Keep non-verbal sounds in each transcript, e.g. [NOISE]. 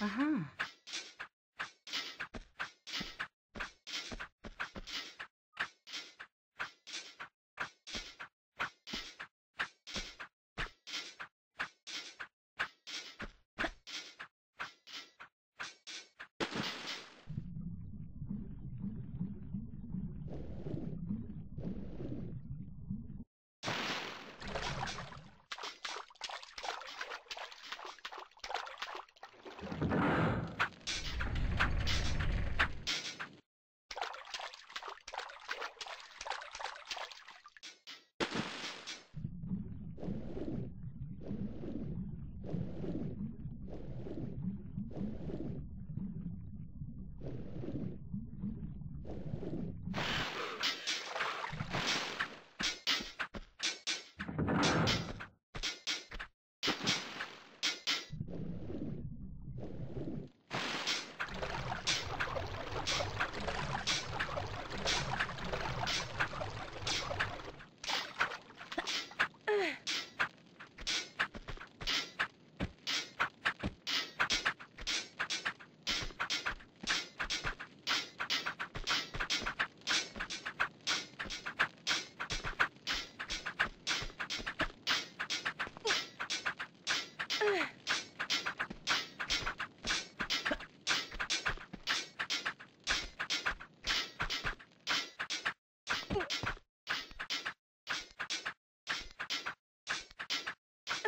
Aha.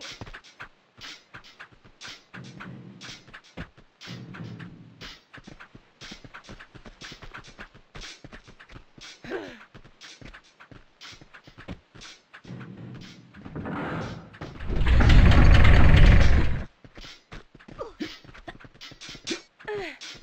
right? Ugh.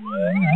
Yeah. [LAUGHS]